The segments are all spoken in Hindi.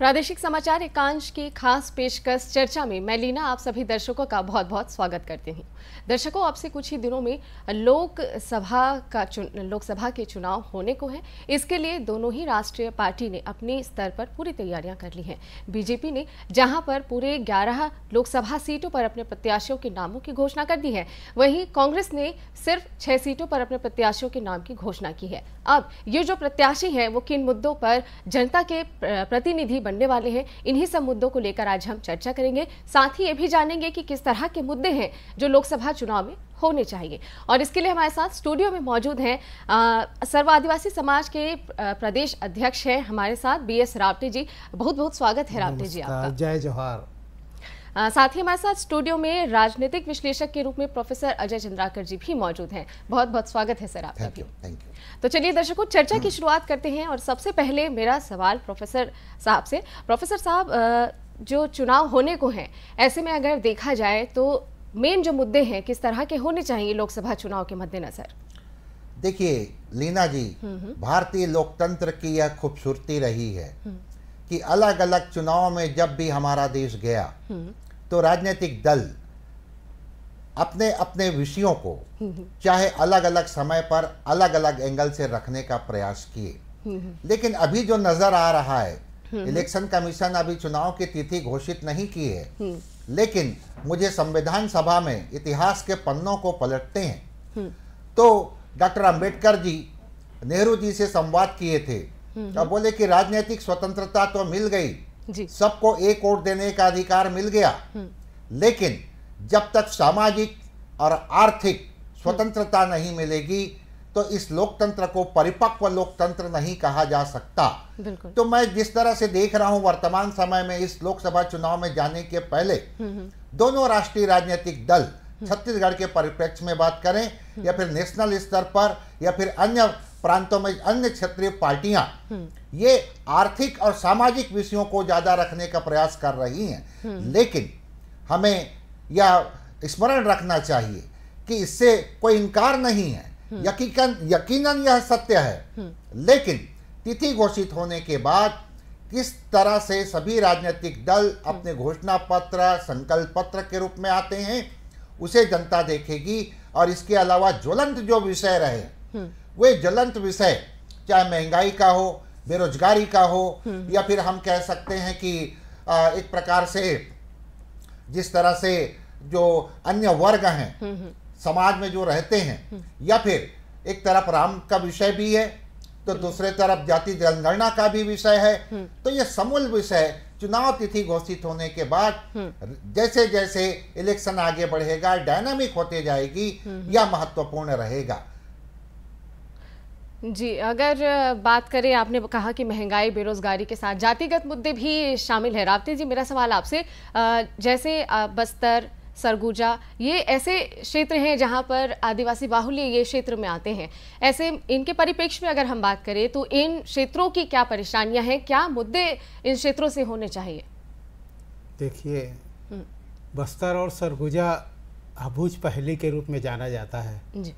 प्रादेशिक समाचार एकांश की खास पेशकश चर्चा में मैं लीना, आप सभी दर्शकों का बहुत बहुत स्वागत करती हूँ। दर्शकों आपसे कुछ ही दिनों में लोकसभा का लोकसभा के चुनाव होने को है। इसके लिए दोनों ही राष्ट्रीय पार्टी ने अपने स्तर पर पूरी तैयारियाँ कर ली हैं। बीजेपी ने जहाँ पर पूरे 11 लोकसभा सीटों पर अपने प्रत्याशियों के नामों की घोषणा कर दी है, वहीं कांग्रेस ने सिर्फ़ छह सीटों पर अपने प्रत्याशियों के नाम की घोषणा की है। अब ये जो प्रत्याशी है, वो किन मुद्दों पर जनता के प्रतिनिधि बनने वाले हैं। इन्हीं सब मुद्दों को लेकर आज हम चर्चा करेंगे। साथ ही ये भी जानेंगे कि किस तरह के मुद्दे हैं जो लोकसभा चुनाव में होने चाहिए। और इसके लिए हमारे साथ स्टूडियो में मौजूद हैं सर्व आदिवासी समाज के प्रदेश अध्यक्ष हैं हमारे साथ बी एस रावटे जी। बहुत बहुत स्वागत है रावटे जी आपका। जय जोहार। साथ ही हमारे साथ स्टूडियो में राजनीतिक विश्लेषक के रूप में प्रोफेसर अजय चंद्राकर जी भी मौजूद हैं। बहुत बहुत स्वागत है सर आपका भी तो चलिए दर्शकों चर्चा की शुरुआत करते हैं और सबसे पहले मेरा सवाल प्रोफेसर साहब से। प्रोफेसर साहब जो चुनाव होने को हैं ऐसे में अगर देखा जाए तो मेन जो मुद्दे हैं किस तरह के होने चाहिए लोकसभा चुनाव के मद्देनजर? देखिए लीना जी हम्म, हम्म। भारतीय लोकतंत्र की यह खूबसूरती रही है। हम्म। कि अलग अलग चुनाव में जब भी हमारा देश गया तो राजनीतिक दल अपने अपने विषयों को चाहे अलग अलग समय पर अलग अलग एंगल से रखने का प्रयास किए। लेकिन अभी जो नज़र आ रहा है इलेक्शन कमीशन अभी चुनाव की तिथि घोषित नहीं की है। लेकिन मुझे संविधान सभा में इतिहास के पन्नों को पलटते हैं। तो डॉक्टर अंबेडकर जी नेहरू जी से संवाद किए थे। अब बोले कि राजनीतिक स्वतंत्रता तो मिल गई। सबको एक वोट देने का अधिकार मिल गया। हम्म। लेकिन जब तक सामाजिक और आर्थिक स्वतंत्रता नहीं मिलेगी तो इस लोकतंत्र को परिपक्व लोकतंत्र नहीं कहा जा सकता। तो मैं जिस तरह से देख रहा हूँ वर्तमान समय में इस लोकसभा चुनाव में जाने के पहले हम्म, हम्म। दोनों राष्ट्रीय राजनीतिक दल छत्तीसगढ़ के परिप्रेक्ष्य में बात करें या फिर नेशनल स्तर पर या फिर अन्य प्रांतों में अन्य क्षेत्रीय पार्टियाँ हम्म। ये आर्थिक और सामाजिक विषयों को ज़्यादा रखने का प्रयास कर रही हैं हम्म। लेकिन हमें यह स्मरण रखना चाहिए कि इससे कोई इनकार नहीं है हम्म। यकीन यकीनन यह सत्य है लेकिन तिथि घोषित होने के बाद किस तरह से सभी राजनीतिक दल अपने घोषणा पत्र संकल्प पत्र के रूप में आते हैं उसे जनता देखेगी और इसके अलावा ज्वलंत जो विषय रहे वे ज्वलंत विषय चाहे महँगाई का हो बेरोजगारी का हो हम्म। या फिर हम कह सकते हैं कि एक प्रकार से जिस तरह से जो अन्य वर्ग हैं हम्म, हम्म। समाज में जो रहते हैं या फिर एक तरफ़ राम का विषय भी है तो दूसरे तरफ़ जाति जनगणना का भी विषय है तो ये समूल विषय चुनाव तिथि घोषित होने के बाद जैसे जैसे इलेक्शन आगे बढ़ेगा डायनामिक होते जाएगी यह महत्वपूर्ण रहेगा। जी अगर बात करें आपने कहा कि महँगाई बेरोजगारी के साथ जातिगत मुद्दे भी शामिल है। रावते जी मेरा सवाल आपसे जैसे बस्तर सरगुजा ये ऐसे क्षेत्र हैं जहाँ पर आदिवासी बाहुल्य ये क्षेत्र में आते हैं। ऐसे इनके परिप्रेक्ष्य में अगर हम बात करें तो इन क्षेत्रों की क्या परेशानियाँ हैं? क्या मुद्दे इन क्षेत्रों से होने चाहिए? देखिए हम्म। बस्तर और सरगुजा अभूज पहली के रूप में जाना जाता है। जी।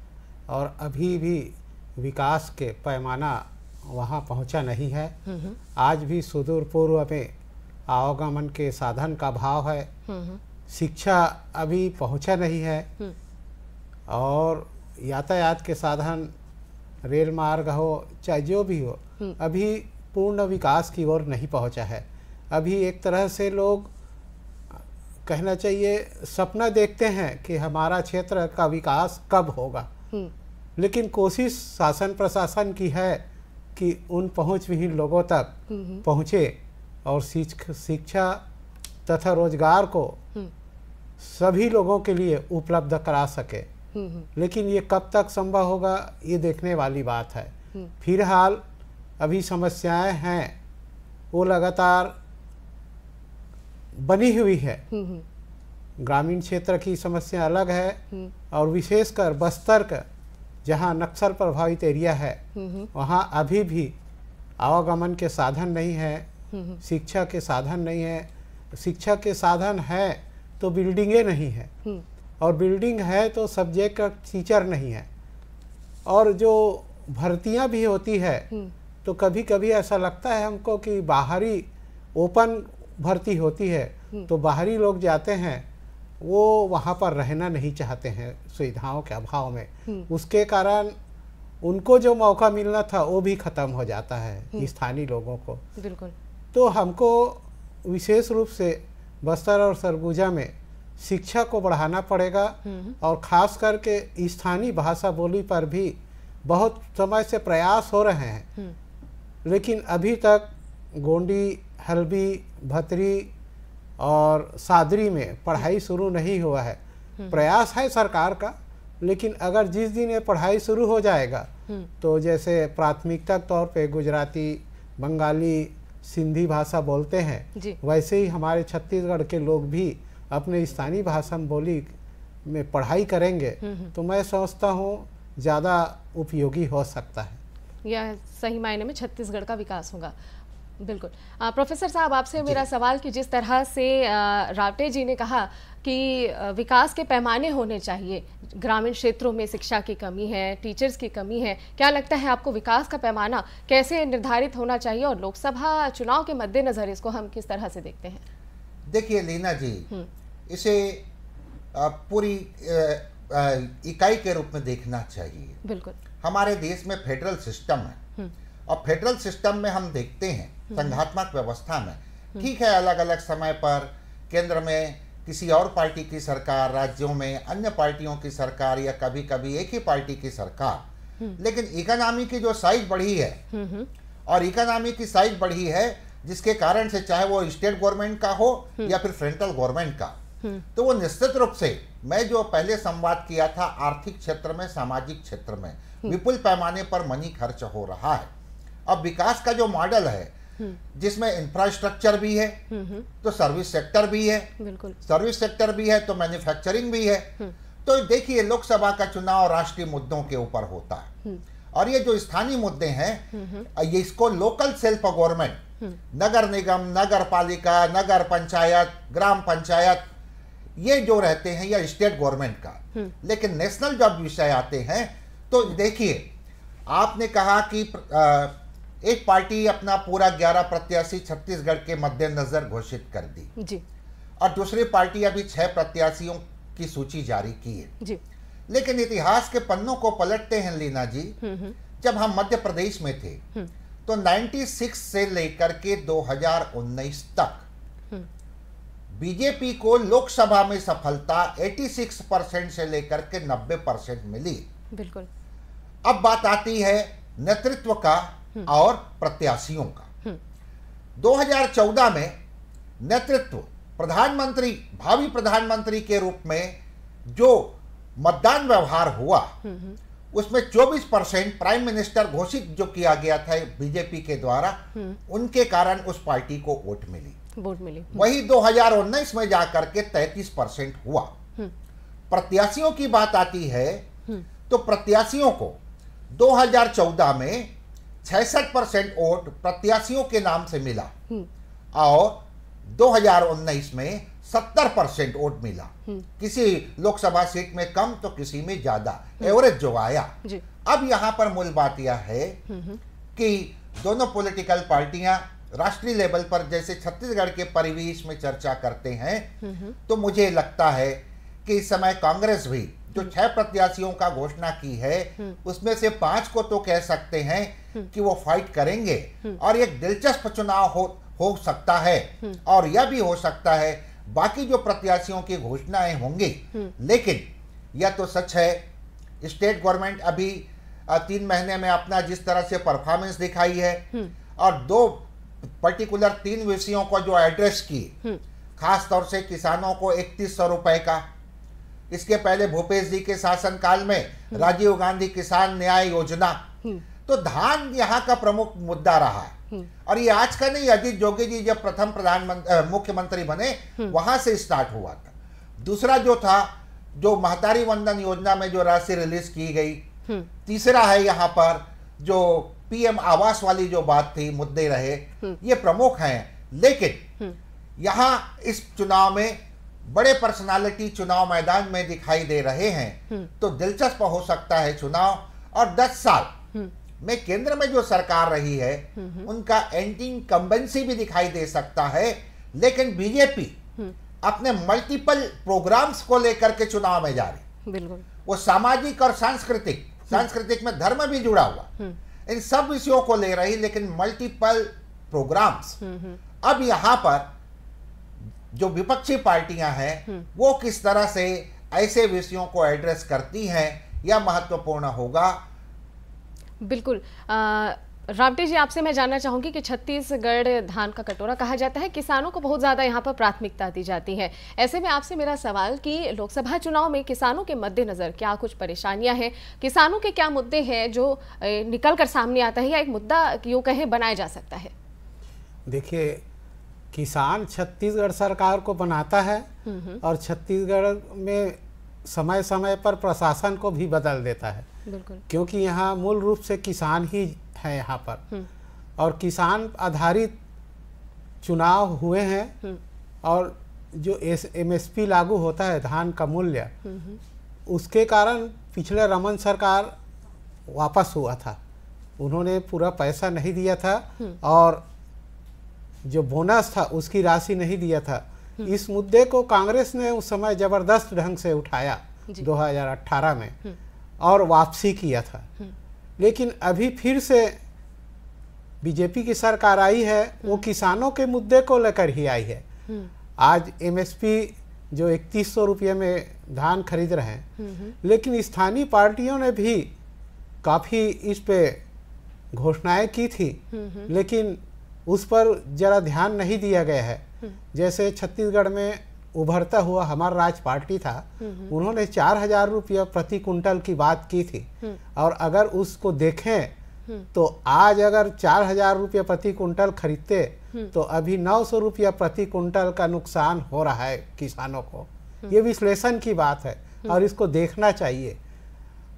और अभी भी विकास के पैमाना वहाँ पहुँचा नहीं है। आज भी सुदूर पूर्व में आवागमन के साधन का भाव है। शिक्षा अभी पहुँचा नहीं है। और यातायात के साधन रेल मार्ग हो चाहे जो भी हो अभी पूर्ण विकास की ओर नहीं पहुँचा है। अभी एक तरह से लोग कहना चाहिए सपना देखते हैं कि हमारा क्षेत्र का विकास कब होगा। लेकिन कोशिश शासन प्रशासन की है कि उन पहुँच विहीन लोगों तक पहुँचे और शिक्षा तथा रोज़गार को सभी लोगों के लिए उपलब्ध करा सके। लेकिन ये कब तक संभव होगा ये देखने वाली बात है। फ़िलहाल अभी समस्याएँ हैं वो लगातार बनी हुई है। ग्रामीण क्षेत्र की समस्या अलग है और विशेषकर बस्तर का जहाँ नक्सल प्रभावित एरिया है वहाँ अभी भी आवागमन के साधन नहीं है शिक्षा के साधन नहीं है। शिक्षा के साधन है तो बिल्डिंगे नहीं है। और बिल्डिंग है तो सब्जेक्ट का टीचर नहीं है। और जो भर्तियाँ भी होती है तो कभी कभी ऐसा लगता है हमको कि बाहरी ओपन भर्ती होती है तो बाहरी लोग जाते हैं वो वहाँ पर रहना नहीं चाहते हैं सुविधाओं के अभाव में। उसके कारण उनको जो मौका मिलना था वो भी ख़त्म हो जाता है स्थानीय लोगों को। बिल्कुल। तो हमको विशेष रूप से बस्तर और सरगुजा में शिक्षा को बढ़ाना पड़ेगा और ख़ास करके स्थानीय भाषा बोली पर भी बहुत समय से प्रयास हो रहे हैं। लेकिन अभी तक गोंडी हल्बी भतरी और सादरी में पढ़ाई शुरू नहीं हुआ है। प्रयास है सरकार का लेकिन अगर जिस दिन ये पढ़ाई शुरू हो जाएगा तो जैसे प्राथमिकता तौर पे गुजराती बंगाली सिंधी भाषा बोलते हैं वैसे ही हमारे छत्तीसगढ़ के लोग भी अपने स्थानीय भाषा में बोली में पढ़ाई करेंगे तो मैं समझता हूँ ज़्यादा उपयोगी हो सकता है। यह सही मायने में छत्तीसगढ़ का विकास होगा। बिल्कुल। आ, प्रोफेसर साहब आपसे मेरा सवाल कि जिस तरह से रावटे जी ने कहा कि विकास के पैमाने होने चाहिए ग्रामीण क्षेत्रों में शिक्षा की कमी है टीचर्स की कमी है क्या लगता है आपको विकास का पैमाना कैसे निर्धारित होना चाहिए और लोकसभा चुनाव के मद्देनज़र इसको हम किस तरह से देखते हैं? देखिए लीना जी। इसे पूरी इकाई के रूप में देखना चाहिए। बिल्कुल। हमारे देश में फेडरल सिस्टम है। और फेडरल सिस्टम में हम देखते हैं हम्म। संघात्मक व्यवस्था में। ठीक है अलग अलग समय पर केंद्र में किसी और पार्टी की सरकार राज्यों में अन्य पार्टियों की सरकार या कभी कभी एक ही पार्टी की सरकार। लेकिन इकोनॉमी की जो साइज़ बढ़ी है और इकोनॉमी की साइज़ बढ़ी है जिसके कारण से चाहे वो स्टेट गवर्नमेंट का हो या फिर सेंट्रल गवर्नमेंट का। तो वो निश्चित रूप से मैं जो पहले संवाद किया था आर्थिक क्षेत्र में सामाजिक क्षेत्र में विपुल पैमाने पर मनी खर्च हो रहा है। अब विकास का जो मॉडल है जिसमें इंफ्रास्ट्रक्चर भी है तो सर्विस सेक्टर भी है। सर्विस सेक्टर भी है तो मैन्युफैक्चरिंग भी है। तो देखिए लोकसभा का चुनाव राष्ट्रीय मुद्दों के ऊपर होता है। और ये जो स्थानीय मुद्दे हैं ये इसको लोकल सेल्फ गवर्नमेंट नगर निगम नगर पालिका नगर पंचायत ग्राम पंचायत ये जो रहते हैं या स्टेट गवर्नमेंट का। हम्म। लेकिन नेशनल जब विषय आते हैं तो देखिए आपने कहा कि एक पार्टी अपना पूरा ग्यारह प्रत्याशी छत्तीसगढ़ के मद्देनजर घोषित कर दी। जी। और दूसरी पार्टी अभी छह प्रत्याशियों की सूची जारी की है। जी। लेकिन इतिहास के पन्नों को पलटते हैं लीना जी। हम्म, हम्म। जब हम मध्य प्रदेश में थे तो 96 से लेकर के 2019 तक बीजेपी को लोकसभा में सफलता 86 परसेंट से लेकर के 90 परसेंट मिली। बिल्कुल। अब बात आती है नेतृत्व का हम्म। और प्रत्याशियों का। 2014 हम्म। में नेतृत्व प्रधानमंत्री भावी प्रधानमंत्री के रूप में जो मतदान व्यवहार हुआ हम्म, उसमें 24 परसेंट प्राइम मिनिस्टर घोषित जो किया गया था बीजेपी के द्वारा उनके कारण उस पार्टी को वोट मिली। वोट मिली। वही 2019 में जाकर के 33 परसेंट हुआ। हम्म। प्रत्याशियों की बात आती है हम्म। तो प्रत्याशियों को 2014 में छियासठ परसेंट वोट प्रत्याशियों के नाम से मिला। हम्म। और 2019 में 70 परसेंट वोट मिला। किसी लोकसभा सीट में कम तो किसी में ज़्यादा। एवरेज जो आया। अब यहाँ पर मूल बात यह है कि दोनों पॉलिटिकल पार्टियाँ राष्ट्रीय लेवल पर जैसे छत्तीसगढ़ के परिवेश में चर्चा करते हैं तो मुझे लगता है कि इस समय कांग्रेस भी जो छह प्रत्याशियों का घोषणा की है उसमें से पाँच को तो कह सकते हैं कि वो फाइट करेंगे। और एक दिलचस्प चुनाव हो हो सकता है। और यह भी हो सकता है बाकी जो प्रत्याशियों की घोषणाएँ होंगी लेकिन यह तो सच है स्टेट गवर्नमेंट अभी तीन महीने में अपना जिस तरह से परफॉर्मेंस दिखाई है और दो पर्टिकुलर तीन विषयों को जो एड्रेस की हम्म। खास तौर से किसानों को इकतीस सौ रुपए का इसके पहले भूपेश जी के शासनकाल में हम्म। राजीव गांधी किसान न्याय योजना हम्म। तो धान यहाँ का प्रमुख मुद्दा रहा है और ये आज का नहीं अजीत जोगी जी जब प्रथम प्रधानमंत्री मुख्यमंत्री बने वहाँ से स्टार्ट हुआ था दूसरा जो था जो महतारी वंदन योजना में जो राशि रिलीज़ की गई तीसरा है यहाँ पर जो पीएम आवास वाली जो बात थी मुद्दे रहे हम्म। ये प्रमुख हैं लेकिन हम्म। यहाँ इस चुनाव में बड़े पर्सनालिटी चुनाव मैदान में दिखाई दे रहे हैं हम्म। तो दिलचस्प हो सकता है चुनाव। और 10 साल में केंद्र में जो सरकार रही है उनका एंटी इंकम्बेंसी भी दिखाई दे सकता है लेकिन बीजेपी अपने मल्टीपल प्रोग्राम्स को लेकर के चुनाव में जा रही बिल्कुल। वो सामाजिक और सांस्कृतिक सांस्कृतिक में धर्म भी जुड़ा हुआ। इन सब विषयों को ले रही लेकिन मल्टीपल प्रोग्राम्स अब यहाँ पर जो विपक्षी पार्टियाँ हैं वो किस तरह से ऐसे विषयों को एड्रेस करती हैं यह महत्वपूर्ण होगा। बिल्कुल। रावटे जी आपसे मैं जानना चाहूँगी कि छत्तीसगढ़ धान का कटोरा कहा जाता है। किसानों को बहुत ज़्यादा यहाँ पर प्राथमिकता दी जाती है। ऐसे में आपसे मेरा सवाल कि लोकसभा चुनाव में किसानों के मद्देनज़र क्या कुछ परेशानियाँ हैं? किसानों के क्या मुद्दे हैं जो निकल कर सामने आता है या एक मुद्दा यूँ कहें बनाया जा सकता है? देखिए किसान छत्तीसगढ़ सरकार को बनाता है और छत्तीसगढ़ में समय समय पर प्रशासन को भी बदल देता है। क्योंकि यहाँ मूल रूप से किसान ही है यहाँ पर। हम्म। और किसान आधारित चुनाव हुए हैं हम्म। और जो एस एम एस पी लागू होता है धान का मूल्य हम्म, उसके कारण पिछले रमन सरकार वापस हुआ था। उन्होंने पूरा पैसा नहीं दिया था और जो बोनस था उसकी राशि नहीं दिया था। इस मुद्दे को कांग्रेस ने उस समय ज़बरदस्त ढंग से उठाया 2018 में और वापसी किया था। लेकिन अभी फिर से बीजेपी की सरकार आई है वो किसानों के मुद्दे को लेकर ही आई है। आज एमएसपी जो इकतीस सौ रुपये में धान खरीद रहे हैं लेकिन स्थानीय पार्टियों ने भी काफ़ी इस पे घोषणाएँ की थी। लेकिन उस पर जरा ध्यान नहीं दिया गया है। जैसे छत्तीसगढ़ में उभरता हुआ हमारा राज पार्टी था उन्होंने चार हज़ार रुपया प्रति कुंटल की बात की थी। और अगर उसको देखें तो आज अगर चार हज़ार रुपया प्रति कुंटल खरीदते तो अभी नौ सौ रुपया प्रति कुंटल का नुकसान हो रहा है किसानों को। ये विश्लेषण की बात है और इसको देखना चाहिए।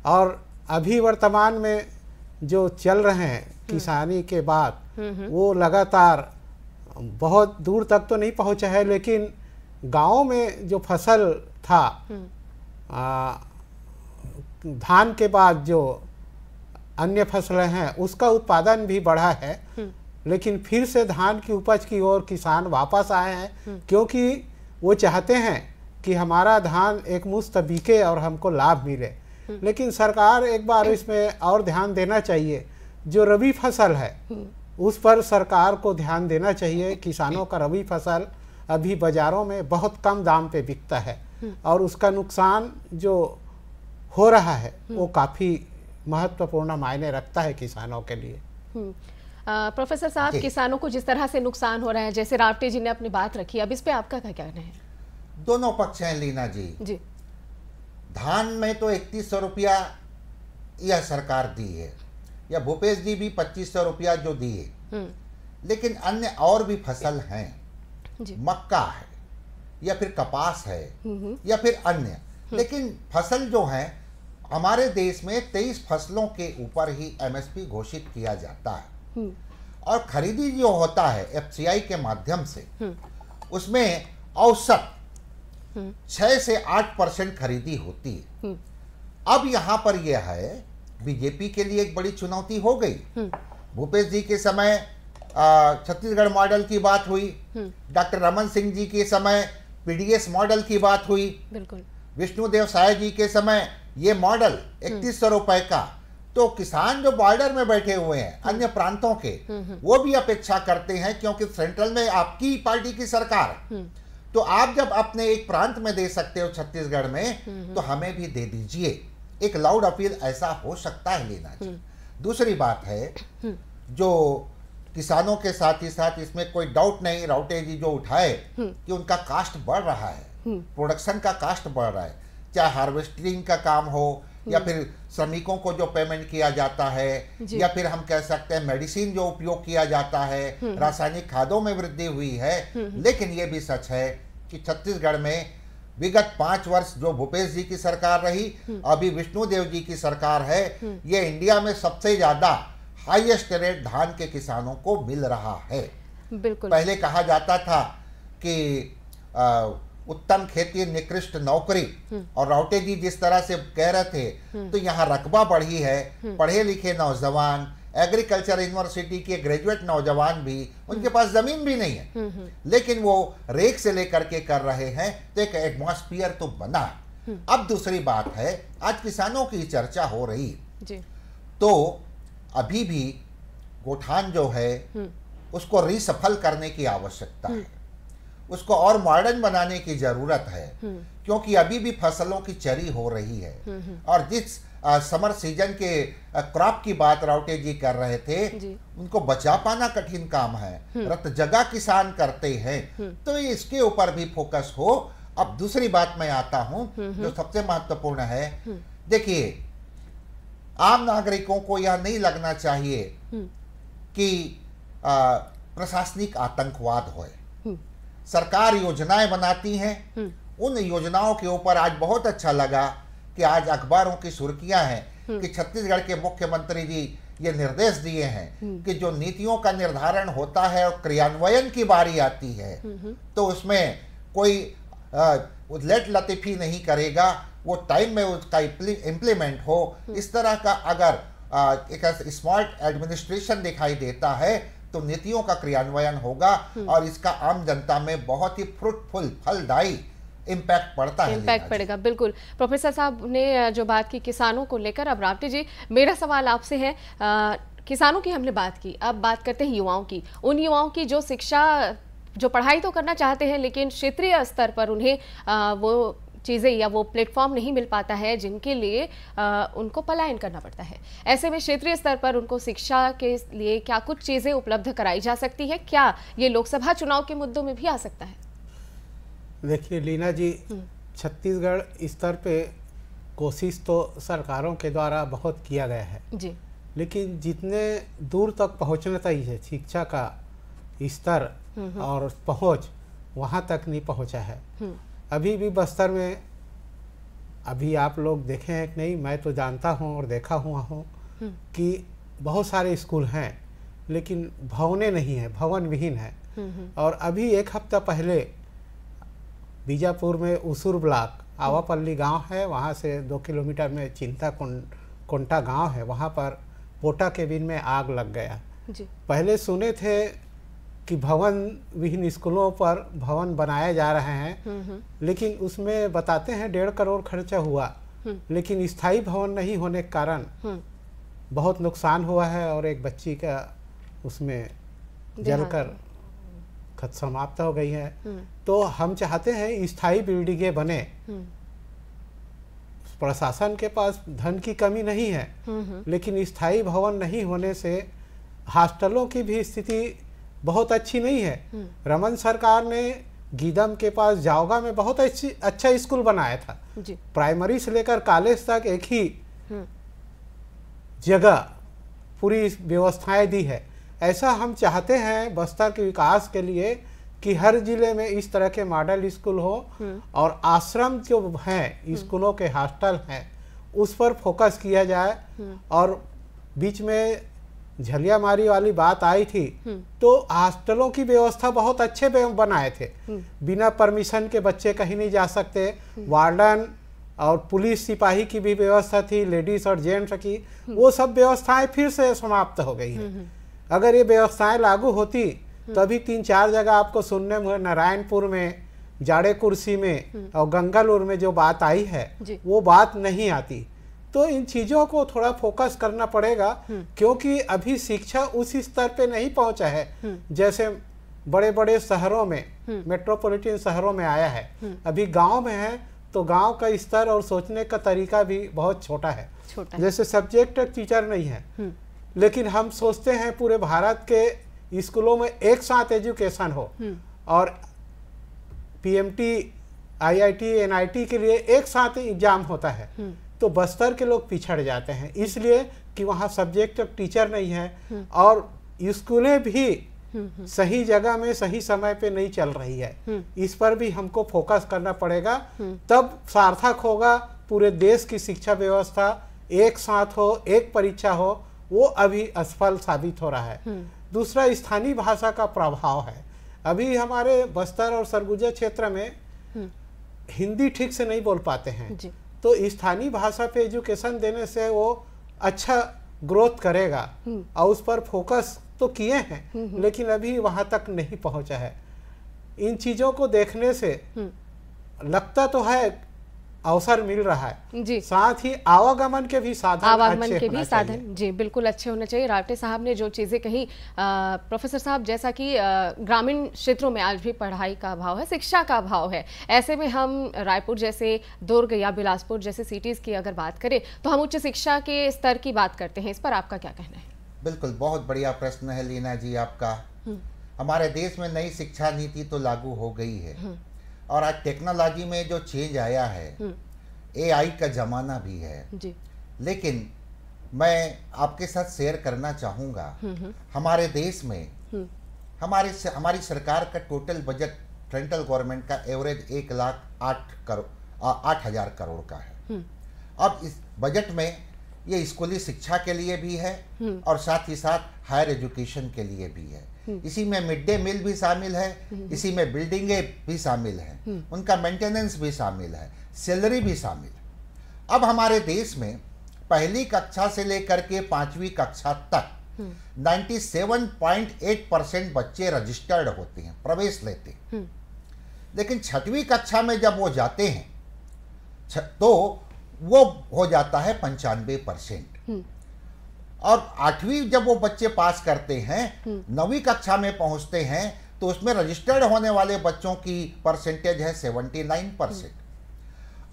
और अभी वर्तमान में जो चल रहे हैं किसानी के बाद वो लगातार बहुत दूर तक तो नहीं पहुँचा है लेकिन गाँव में जो फ़सल था आ, धान के बाद जो अन्य फ़सलें हैं उसका उत्पादन भी बढ़ा है। लेकिन फिर से धान की उपज की ओर किसान वापस आए हैं क्योंकि वो चाहते हैं कि हमारा धान एक मुस्त बिके और हमको लाभ मिले। लेकिन सरकार एक बार इसमें और ध्यान देना चाहिए जो रबी फ़सल है उस पर सरकार को ध्यान देना चाहिए किसानों का रबी फ़सल अभी बाज़ारों में बहुत कम दाम पे बिकता है हम्म। और उसका नुकसान जो हो रहा है हम्म। वो काफ़ी महत्वपूर्ण मायने रखता है किसानों के लिए हम्म। प्रोफेसर साहब किसानों को जिस तरह से नुकसान हो रहा है जैसे रावटे जी ने अपनी बात रखी अब इस पे आपका क्या कहना है दोनों पक्ष हैं लीना जी जी धान में तो इकतीस सौ रुपया यह सरकार दी है या भूपेश जी भी पच्चीस सौ रुपया जो दिए लेकिन अन्य और भी फ़सल हैं। मक्का है या फिर कपास है या फिर अन्य। हम्म। लेकिन फ़सल जो है हमारे देश में तेईस फ़सलों के ऊपर ही एमएसपी घोषित किया जाता है। हम्म। और खरीदी जो होता है एफसीआई के माध्यम से हम्म। उसमें औसत छह से आठ परसेंट खरीदी होती है। अब यहाँ पर यह है बीजेपी के लिए एक बड़ी चुनौती हो गई। भूपेश जी के समय छत्तीसगढ़ मॉडल की बात हुई। हम्म। डॉक्टर रमन सिंह जी के समय पीडीएस मॉडल की बात हुई। विष्णुदेव साय जी के समय ये मॉडल हम्म। इकतीस सौ रुपए का। तो किसान जो बॉर्डर में बैठे हुए हैं हम्म। अन्य प्रांतों के वो भी अपेक्षा करते हैं क्योंकि सेंट्रल में आपकी पार्टी की सरकार तो आप जब अपने एक प्रांत में दे सकते हो छत्तीसगढ़ में तो हमें भी दे दीजिए। एक लाउड अपील ऐसा हो सकता है लेना दूसरी बात है जो किसानों के साथ ही साथ इसमें कोई डाउट नहीं राउटे जी जो उठाए हम्म। कि उनका कास्ट बढ़ रहा है प्रोडक्शन हम्म। का कास्ट बढ़ रहा है चाहे हार्वेस्टिंग का काम हो या हम्म। फिर श्रमिकों को जो पेमेंट किया जाता है या फिर हम कह सकते हैं मेडिसिन जो उपयोग किया जाता है रासायनिक खादों में वृद्धि हुई है लेकिन ये भी सच है कि छत्तीसगढ़ में विगत पाँच वर्ष जो भूपेश जी की सरकार रही अभी विष्णुदेव जी की सरकार है ये इंडिया में सबसे ज़्यादा हाईएस्ट रेट धान के किसानों को मिल रहा है। बिल्कुल। पहले कहा जाता था कि आ, उत्तम खेती निकृष्ट नौकरी और राउटे जी जिस तरह से कह रहे थे तो यहाँ रकबा बढ़ी है पढ़े लिखे नौजवान एग्रीकल्चर यूनिवर्सिटी के ग्रेजुएट नौजवान भी उनके पास ज़मीन भी नहीं है। लेकिन वो रेक से लेकर के कर रहे हैं तो एक एटमोस्फियर तो बना। अब दूसरी बात है आज किसानों की चर्चा हो रही। जी। तो अभी भी गोठान जो है उसको रिसफल करने की आवश्यकता है। उसको और मॉडर्न बनाने की ज़रूरत है क्योंकि अभी भी फ़सलों की चरी हो रही है। और जिस समर सीज़न के क्रॉप की बात राउटे जी कर रहे थे उनको बचा पाना कठिन काम है। हम्म। रत जगह किसान करते हैं हम्म। तो इसके ऊपर भी फोकस हो। अब दूसरी बात मैं आता हूँ हम्म, जो सबसे महत्वपूर्ण है। देखिए आम नागरिकों को यह नहीं लगना चाहिए कि प्रशासनिक आतंकवाद हो सरकार योजनाएँ बनाती हैं। उन योजनाओं के ऊपर आज बहुत अच्छा लगा। कि आज अखबारों की सुर्खियाँ हैं हम्म। कि छत्तीसगढ़ के मुख्यमंत्री जी ये निर्देश दिए हैं हम्म। कि जो नीतियों का निर्धारण होता है और क्रियान्वयन की बारी आती है हम्म, तो उसमें कोई लेट लतीफी नहीं करेगा वो टाइम में उसका इम्प्लीमेंट हो इस तरह का अगर एक स्मार्ट एडमिनिस्ट्रेशन दिखाई देता है तो नीतियों का क्रियान्वयन होगा और इसका आम जनता में बहुत ही फ्रूटफुल फलदायी इम्पैक्ट पड़ता है इम्पैक्ट पड़ेगा बिल्कुल। प्रोफेसर साहब ने जो बात की किसानों को लेकर अब रावटी जी मेरा सवाल आपसे है आ, किसानों की हमने बात की अब बात करते हैं युवाओं की। उन युवाओं की जो शिक्षा जो पढ़ाई तो करना चाहते हैं लेकिन क्षेत्रीय स्तर पर उन्हें आ, वो चीज़ें या वो प्लेटफॉर्म नहीं मिल पाता है जिनके लिए आ, उनको पलायन करना पड़ता है। ऐसे में क्षेत्रीय स्तर पर उनको शिक्षा के लिए क्या कुछ चीज़ें उपलब्ध कराई जा सकती है? क्या ये लोकसभा चुनाव के मुद्दों में भी आ सकता है? देखिए लीना जी हम्म। छत्तीसगढ़ स्तर पे कोशिश तो सरकारों के द्वारा बहुत किया गया है। जी। लेकिन जितने दूर तक पहुँचना चाहिए शिक्षा का स्तर हम्म, हम्म। और पहुँच वहाँ तक नहीं पहुँचा है। अभी भी बस्तर में अभी आप लोग देखे हैं कि नहीं मैं तो जानता हूँ और देखा हुआ हूँ कि बहुत सारे स्कूल हैं लेकिन भवने नहीं है भवन विहीन है। और अभी एक हफ़्ता पहले बीजापुर में उसूर ब्लॉक आवापल्ली गाँव है वहाँ से दो किलोमीटर में चिंता कोंटा गाँव है वहाँ पर पोटा केबिन में आग लग गया जी। पहले सुने थे कि भवन विहीन स्कूलों पर भवन बनाए जा रहे हैं हम्म, हम्म। लेकिन उसमें बताते हैं डेढ़ करोड़ खर्चा हुआ हम्म। लेकिन स्थायी भवन नहीं होने के कारण बहुत नुकसान हुआ है और एक बच्ची का उसमें जलकर खत समाप्त हो गई है। हम्म। तो हम चाहते हैं स्थायी बिल्डिंगें बने। हम्म। प्रशासन के पास धन की कमी नहीं है हम्म, लेकिन स्थायी भवन नहीं होने से हॉस्टलों की भी स्थिति बहुत अच्छी नहीं है। रमन सरकार ने गीदम के पास जाओगा में बहुत अच्छी अच्छा स्कूल बनाया था। प्राइमरी से लेकर कॉलेज तक एक ही जगह पूरी व्यवस्थाएँ दी है। ऐसा हम चाहते हैं बस्तर के विकास के लिए कि हर ज़िले में इस तरह के मॉडल स्कूल हो हम्म। और आश्रम जो हैं हम्म। स्कूलों के हॉस्टल हैं उस पर फोकस किया जाए। हम्म। और बीच में झलिया मारी वाली बात आई थी तो हॉस्टलों की व्यवस्था बहुत अच्छे बनाए थे। बिना परमिशन के बच्चे कहीं नहीं जा सकते। वार्डन और पुलिस सिपाही की भी व्यवस्था थी लेडीज़ और जेंट्स की वो सब व्यवस्थाएँ फिर से समाप्त हो गई है। अगर ये व्यवस्थाएँ लागू होती तो अभी तीन चार जगह आपको सुनने में नारायणपुर में जाड़े कुर्सी में हम्म। और गंगालूर में जो बात आई है वो बात नहीं आती। तो इन चीज़ों को थोड़ा फोकस करना पड़ेगा हम्म। क्योंकि अभी शिक्षा उस स्तर पे नहीं पहुँचा है। हम्म। जैसे बड़े बड़े शहरों में मेट्रोपॉलिटन शहरों में आया है। अभी गाँव में है तो गाँव का स्तर और सोचने का तरीका भी बहुत छोटा है। छोटा जैसे सब्जेक्ट टीचर नहीं है। लेकिन हम सोचते हैं पूरे भारत के स्कूलों में एक साथ एजुकेशन हो। हम्म। और पीएमटी आईआईटी एनआईटी के लिए एक साथ एग्ज़ाम होता है। हम्म। तो बस्तर के लोग पिछड़ जाते हैं इसलिए कि वहाँ सब्जेक्ट टीचर नहीं है। हम्म। और स्कूलें भी सही जगह में सही समय पे नहीं चल रही है। इस पर भी हमको फोकस करना पड़ेगा। तब सार्थक होगा पूरे देश की शिक्षा व्यवस्था एक साथ हो एक परीक्षा हो वो अभी असफल साबित हो रहा है। हम्म। दूसरा स्थानीय भाषा का प्रभाव है। अभी हमारे बस्तर और सरगुजा क्षेत्र में हिंदी ठीक से नहीं बोल पाते हैं। तो स्थानीय भाषा पे एजुकेशन देने से वो अच्छा ग्रोथ करेगा। और उस पर फोकस तो किए हैं लेकिन अभी वहाँ तक नहीं पहुँचा है। इन चीज़ों को देखने से लगता तो है अवसर मिल रहा है। जी। साथ ही आवागमन के भी साधन आवागमन के भी साधन। जी बिल्कुल अच्छे होने चाहिए। रावटे साहब ने जो चीज़ें कही प्रोफेसर साहब जैसा कि ग्रामीण क्षेत्रों में आज भी पढ़ाई का अभाव है शिक्षा का अभाव है। ऐसे में हम रायपुर जैसे दुर्ग या बिलासपुर जैसे सिटीज़ की अगर बात करें तो हम उच्च शिक्षा के स्तर की बात करते हैं। इस पर आपका क्या कहना है? बिल्कुल बहुत बढ़िया प्रश्न है लीना जी आपका। हम्म। हमारे देश में नई शिक्षा नीति तो लागू हो गई है। हम्म। और आज टेक्नोलॉजी में जो चेंज आया है एआई हम्म। का ज़माना भी है जी। लेकिन मैं आपके साथ शेयर करना चाहूँगा हम्म, हम्म। हमारे देश में हमारे हमारी सरकार का टोटल बजट सेंट्रल गवर्नमेंट का एवरेज एक लाख आठ करोड़ आठ हज़ार करोड़ का है अब इस बजट में ये स्कूली शिक्षा के लिए भी है और साथ ही साथ हायर एजुकेशन के लिए भी है। इसी में मिड डे मील भी शामिल है हम्म। इसी में बिल्डिंगे भी शामिल है हम्म। उनका मेंटेनेंस भी शामिल है सैलरी भी शामिल अब हमारे देश में पहली कक्षा से लेकर के पांचवी कक्षा तक 97.8 परसेंट बच्चे रजिस्टर्ड होते हैं प्रवेश लेते हैं। लेकिन छठवीं कक्षा में जब वो जाते हैं तो वो हो जाता है पंचानवे परसेंट और आठवीं जब वो बच्चे पास करते हैं हम्म। नवी कक्षा में पहुँचते हैं तो उसमें रजिस्टर्ड होने वाले बच्चों की परसेंटेज है सेवेंटी नाइन परसेंट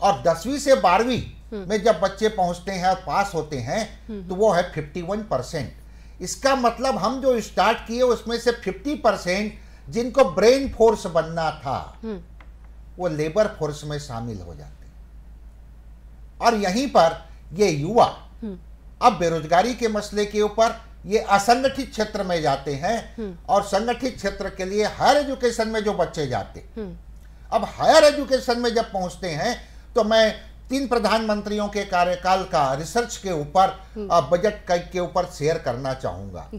और दसवीं से बारहवीं हम्म। में जब बच्चे पहुँचते हैं और पास होते हैं हम्म। तो वो है फिफ्टी वन परसेंट इसका मतलब हम जो स्टार्ट किए उसमें से फिफ्टी परसेंट जिनको ब्रेन फोर्स बनना था वो लेबर फोर्स में शामिल हो जाते और यहीं पर ये युवा अब बेरोजगारी के मसले के ऊपर ये असंगठित क्षेत्र में जाते हैं हम्म। और संगठित क्षेत्र के लिए हायर एजुकेशन में जो बच्चे जाते हम्म। अब हायर एजुकेशन में जब पहुँचते हैं तो मैं तीन प्रधानमंत्रियों के कार्यकाल का रिसर्च के ऊपर हम्म। बजट के ऊपर शेयर करना चाहूँगा।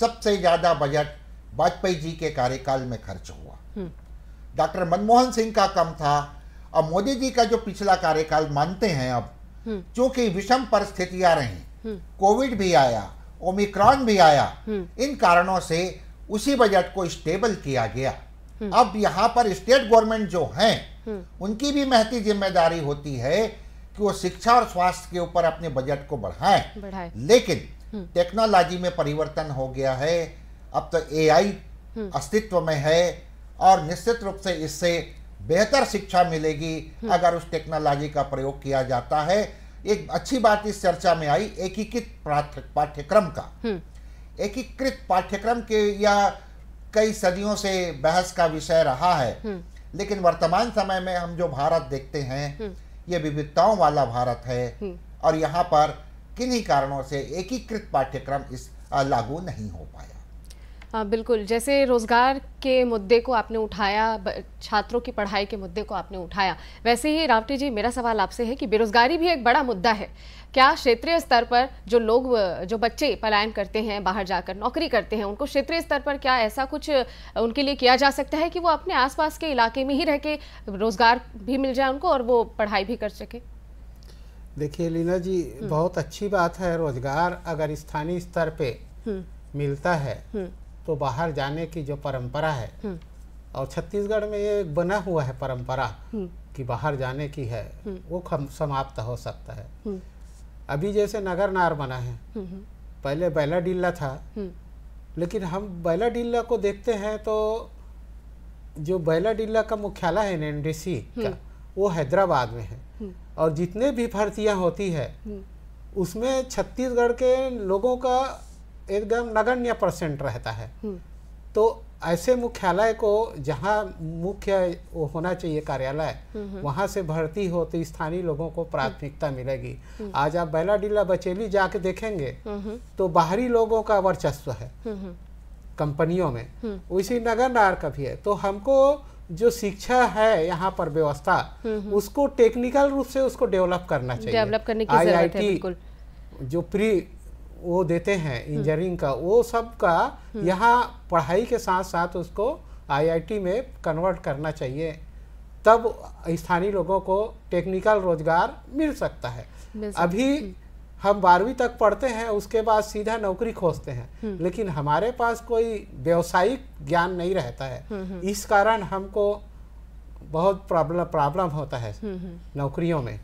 सबसे ज़्यादा बजट वाजपेयी जी के कार्यकाल में खर्च हुआ। डॉक्टर मनमोहन सिंह का कम था। और मोदी जी का जो पिछला कार्यकाल मानते हैं अब क्योंकि विषम परिस्थितियाँ रही कोविड भी आया ओमिक्रॉन भी आया इन कारणों से उसी बजट को स्टेबल किया गया। अब यहाँ पर स्टेट गवर्नमेंट जो हैं उनकी भी महती ज़िम्मेदारी होती है कि वो शिक्षा और स्वास्थ्य के ऊपर अपने बजट को बढ़ाएँ। बढ़ाए। लेकिन टेक्नोलॉजी में परिवर्तन हो गया है अब तो एआई अस्तित्व में है और निश्चित रूप से इससे बेहतर शिक्षा मिलेगी अगर उस टेक्नोलॉजी का प्रयोग किया जाता है। एक अच्छी बात इस चर्चा में आई एकीकृत पाठ्यक्रम का हम्म। एकीकृत पाठ्यक्रम के या कई सदियों से बहस का विषय रहा है हम्म। लेकिन वर्तमान समय में हम जो भारत देखते हैं हम्म। ये विविधताओं वाला भारत है और यहाँ पर किन्हीं कारणों से एकीकृत पाठ्यक्रम इस लागू नहीं हो पाया बिल्कुल जैसे रोज़गार के मुद्दे को आपने उठाया छात्रों की पढ़ाई के मुद्दे को आपने उठाया वैसे ही रावटी जी मेरा सवाल आपसे है कि बेरोज़गारी भी एक बड़ा मुद्दा है क्या क्षेत्रीय स्तर पर जो लोग जो बच्चे पलायन करते हैं बाहर जाकर नौकरी करते हैं उनको क्षेत्रीय स्तर पर क्या ऐसा कुछ उनके लिए किया जा सकता है कि वो अपने आसपास के इलाके में ही रह के रोज़गार भी मिल जाए उनको और वो पढ़ाई भी कर सके देखिए लीना जी हम्म। बहुत अच्छी बात है रोज़गार अगर स्थानीय स्तर पे हम्म। मिलता है हम्म। तो बाहर जाने की जो परंपरा है हम्म। और छत्तीसगढ़ में ये बना हुआ है परंपरा हम्म। कि बाहर जाने की है हम्म। वो समाप्त हो सकता है। अभी जैसे नगर नार बना है पहले बैला डिल्ला था लेकिन हम बैला डिल्ला को देखते हैं तो जो बैला डिल्ला का मुख्यालय है एनडीसी का वो हैदराबाद में है। और जितने भी भर्तियाँ होती है उसमें छत्तीसगढ़ के लोगों का एकदम नगण्य परसेंट रहता है। हम्म। तो ऐसे मुख्यालय को जहाँ मुख्य होना चाहिए कार्यालय हम्म, हम्म। वहाँ से भर्ती हो तो स्थानीय लोगों को प्राथमिकता मिलेगी। आज आप बैला डीला बचेली जाके देखेंगे तो बाहरी लोगों का वर्चस्व है। कंपनियों में। उसी नगर नार का भी है। तो हमको जो शिक्षा है यहाँ पर व्यवस्था उसको टेक्निकल रूप से उसको डेवलप करना चाहिए। डेवलप करने की ज़रूरत है बिल्कुल। जो प्री वो देते हैं इंजीनियरिंग का। वो सब का यहाँ पढ़ाई के साथ साथ उसको आईआईटी में कन्वर्ट करना चाहिए। तब स्थानीय लोगों को टेक्निकल रोज़गार मिल सकता है। मिल अभी हम बारहवीं तक पढ़ते हैं उसके बाद सीधा नौकरी खोजते हैं। लेकिन हमारे पास कोई व्यवसायिक ज्ञान नहीं रहता है। इस कारण हमको बहुत प्रॉब्लम प्रॉब्लम होता है नौकरियों में।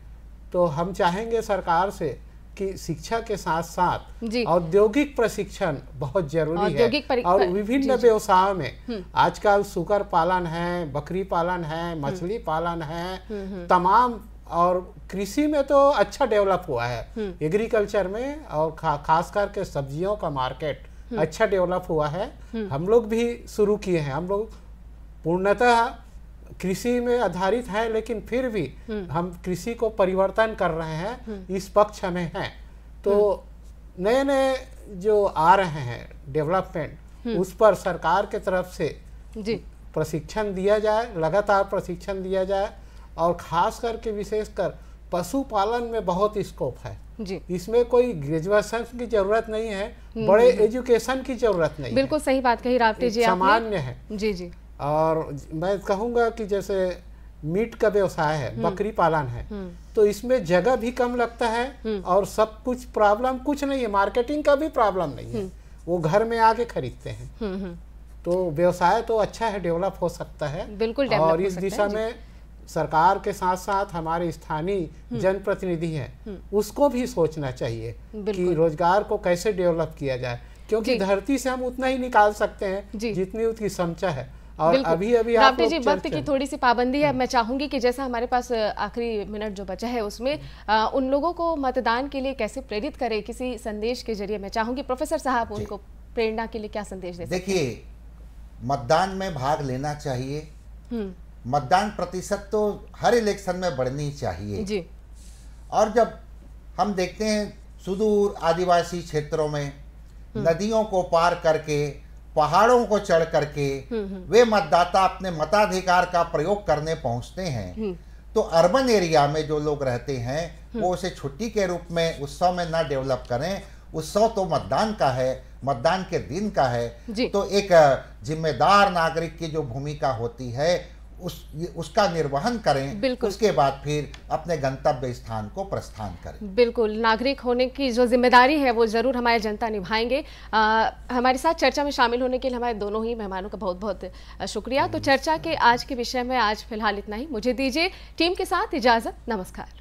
तो हम चाहेंगे सरकार से कि शिक्षा के साथ साथ औद्योगिक प्रशिक्षण बहुत ज़रूरी है और विभिन्न व्यवसायों में। हम्म। आजकल सुकर पालन है बकरी पालन है हम्म। मछली पालन है हम्म, तमाम और कृषि में तो अच्छा डेवलप हुआ है। एग्रीकल्चर में और खा, खास करके सब्जियों का मार्केट अच्छा डेवलप हुआ है। हम लोग भी शुरू किए हैं। हम लोग पूर्णतः कृषि में आधारित है लेकिन फिर भी हम्म। हम कृषि को परिवर्तन कर रहे हैं हम्म। इस पक्ष में हैं। तो हम्म। नए नए जो आ रहे हैं डेवलपमेंट उस पर सरकार के तरफ़ से प्रशिक्षण दिया जाए लगातार प्रशिक्षण दिया जाए और खास करके विशेषकर पशुपालन में बहुत स्कोप है। जी। इसमें कोई ग्रेजुएशन की ज़रूरत नहीं है बड़े एजुकेशन की ज़रूरत नहीं बिल्कुल सही बात कही रावटे जी सामान्य है। जी जी। और मैं कहूँगा कि जैसे मीट का व्यवसाय है हम्म। बकरी पालन है हम्म। तो इसमें जगह भी कम लगता है हम्म। और सब कुछ प्रॉब्लम कुछ नहीं है मार्केटिंग का भी प्रॉब्लम नहीं है। वो घर में आके खरीदते हैं। तो व्यवसाय तो अच्छा है डेवलप हो सकता है बिल्कुल और इस दिशा में सरकार के साथ साथ हमारे स्थानीय जनप्रतिनिधि हैं उसको भी सोचना चाहिए कि रोज़गार को कैसे डेवलप किया जाए क्योंकि धरती से हम उतना ही निकाल सकते हैं जितनी उसकी क्षमता है। और अभी अभी आप जी वक्त की थोड़ी सी पाबंदी है। मैं चाहूँगी कि जैसा हमारे पास आखिरी मिनट जो बचा है उसमें आ, उन लोगों को मतदान के लिए कैसे प्रेरित करें? किसी संदेश के ज़रिए मैं चाहूँगी प्रोफेसर साहब उनको प्रेरणा के लिए क्या संदेश दे देखिए मतदान में भाग लेना चाहिए। हम्म। मतदान प्रतिशत तो हर इलेक्शन में बढ़नी चाहिए। जी। और जब हम देखते हैं सुदूर आदिवासी क्षेत्रों में हम्म। नदियों को पार करके पहाड़ों को चढ़ करके हम्म, हम्म। वे मतदाता अपने मताधिकार का प्रयोग करने पहुँचते हैं। हम्म। तो अर्बन एरिया में जो लोग रहते हैं वो उसे छुट्टी के रूप में उत्सव में ना डेवलप करें। उत्सव तो मतदान का है मतदान के दिन का है। तो एक जिम्मेदार नागरिक की जो भूमिका होती है उस उसका निर्वहन करें उसके बाद फिर अपने गंतव्य स्थान को प्रस्थान करें। बिल्कुल नागरिक होने की जो ज़िम्मेदारी है वो ज़रूर हमारे जनता निभाएँगे। आ, हमारे साथ चर्चा में शामिल होने के लिए हमारे दोनों ही मेहमानों का बहुत बहुत शुक्रिया। तो चर्चा के आज के विषय में आज फ़िलहाल इतना ही। मुझे दीजिए टीम के साथ इजाज़त। नमस्कार।